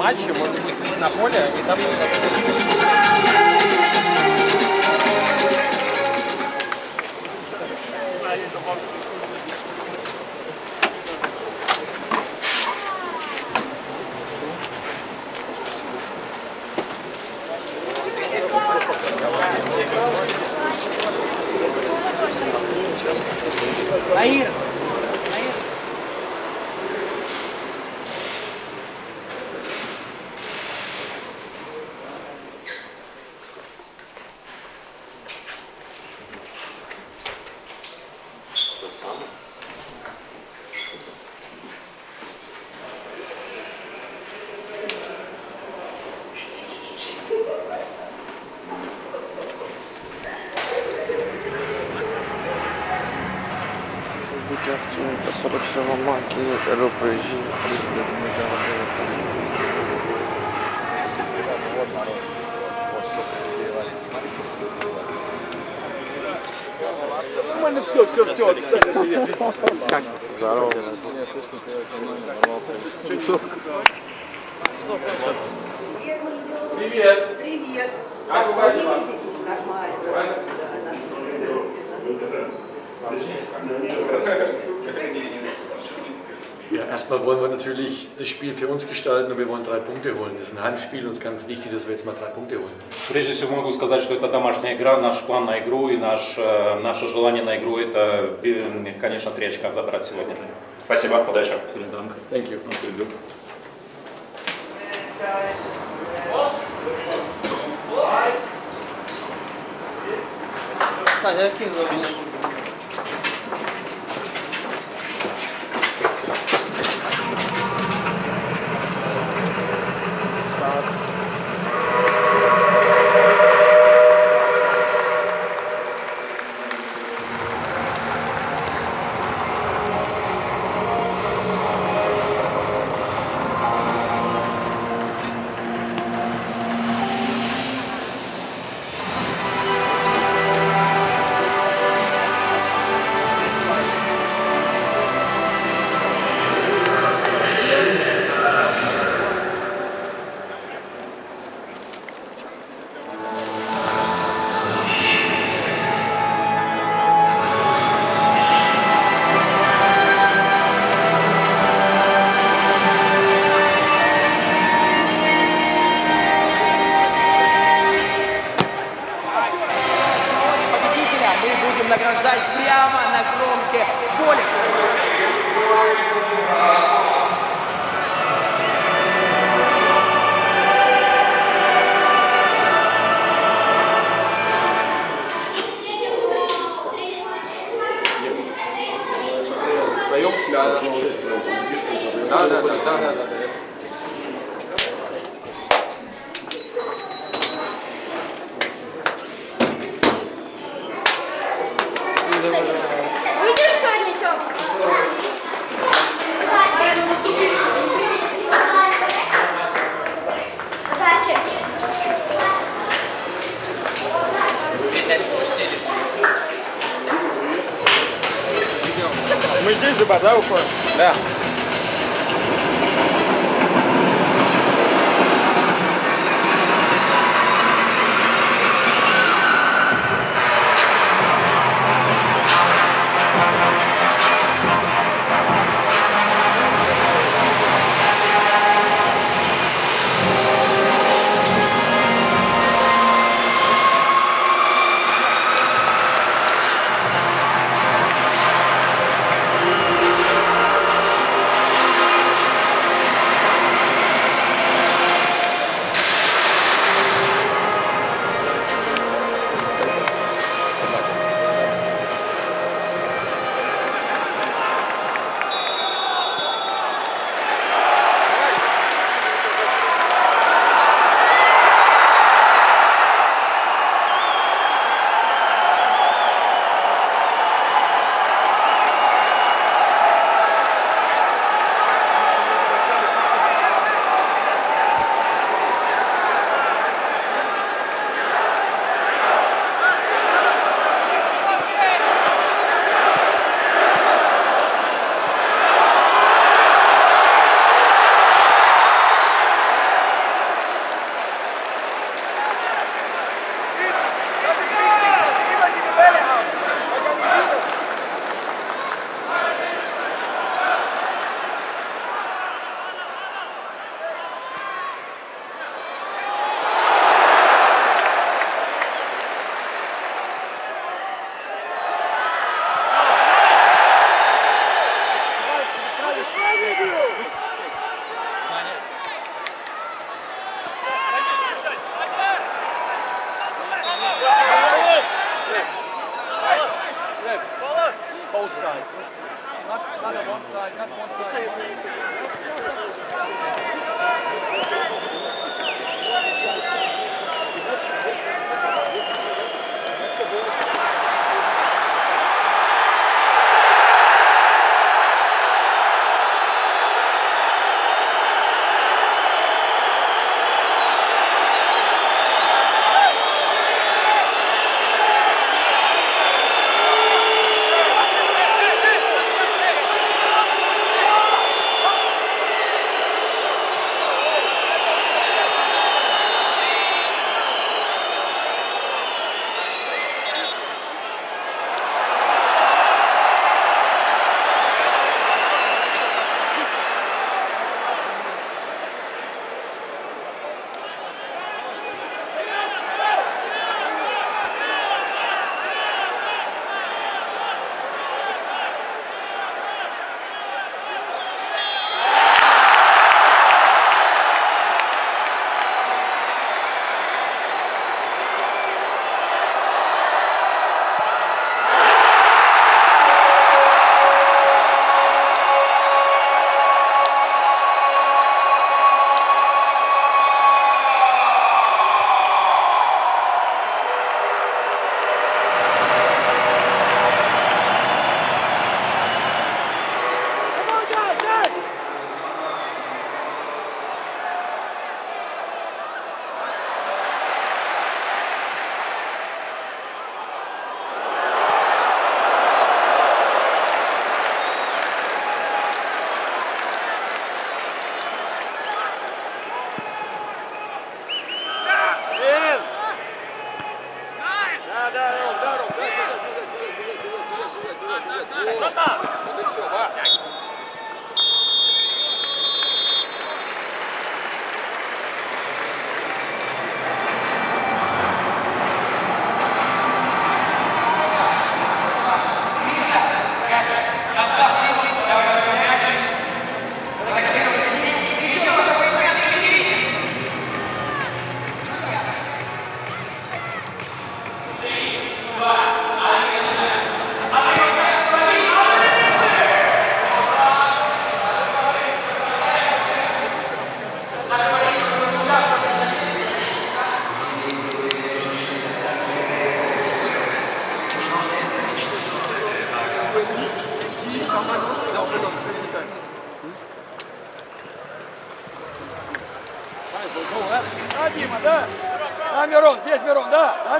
матча, можно будет выйти на поле, и там... Аир! Артеменко, 47 маки, РПЖ. Нормально все, все, все. Здорово. Привет! Привет. Как у вас виделись нормально. Erstmal wollen wir natürlich das Spiel für uns gestalten und wir wollen drei Punkte holen. Das ist ein Heimspiel und es ist ganz wichtig, dass wir jetzt mal drei Punkte holen. Прежде всего могу сказать, что это домашняя игра, наш план на игру и наш, э, наше желание на игру это, э, конечно, три очка забрать сегодня. Спасибо, удачи. Vielen Dank. Thank you. Viel Glück. Таня, кинула награждать прямо на кромке. Встаем? Да, да, да, да, да, да. Выйдешь сегодня, Тём? Мы здесь же, да, уходим? Да.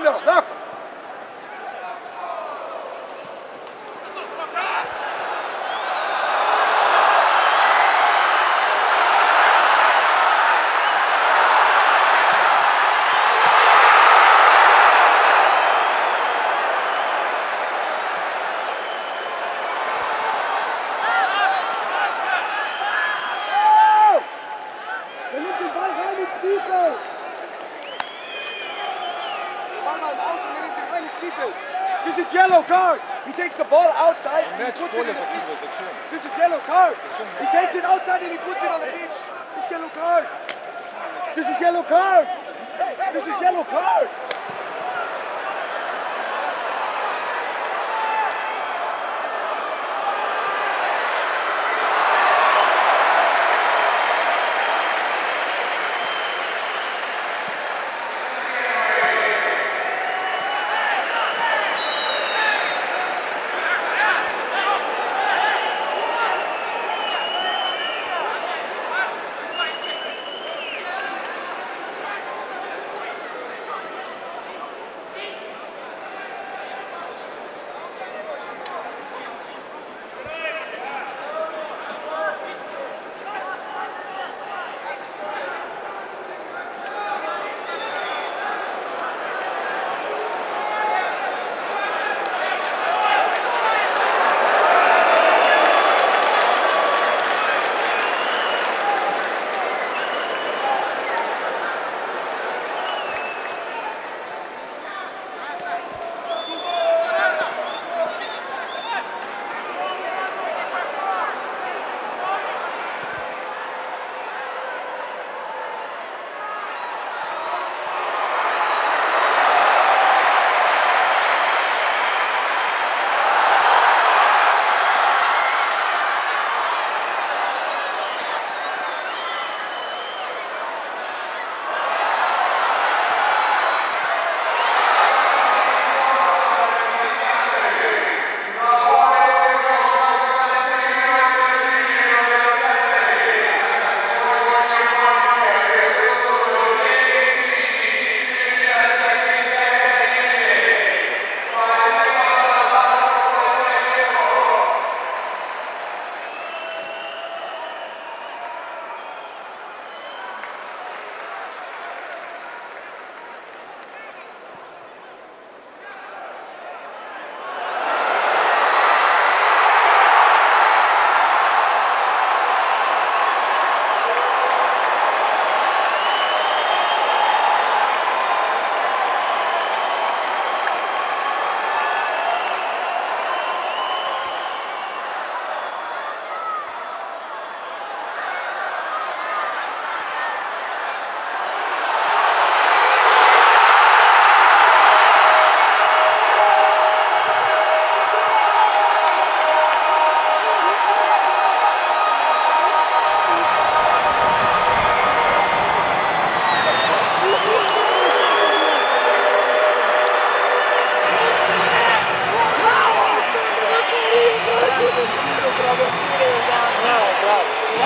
Мирон, да. Nimmt den rein ins Spielfeld. This is yellow card. He takes the ball outside and he puts it in the pitch. This is yellow card. He takes it outside and he puts it on the pitch. This is yellow card. This is yellow card. This is yellow card.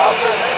Calma,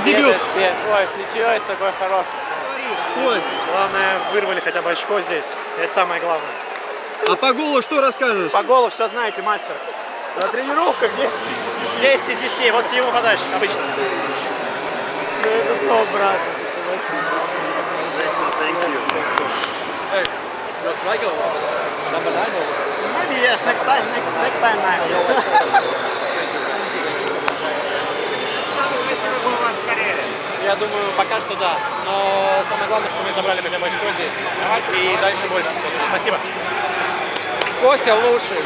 Как дебют? Ой, с ничего такой хороший. Главное, вырвали хотя бы очко здесь. Это самое главное. А по голу что расскажешь? По голу все знаете, мастер. На тренировках 10 из 10. 10 из 10, вот с его подач обычно. Это то, брат. Maybe yes, next time, next, next time nine. Я думаю, пока что да. Но самое главное, что мы забрали хотя бы очко здесь. И дальше больше. Спасибо. Костя лучший.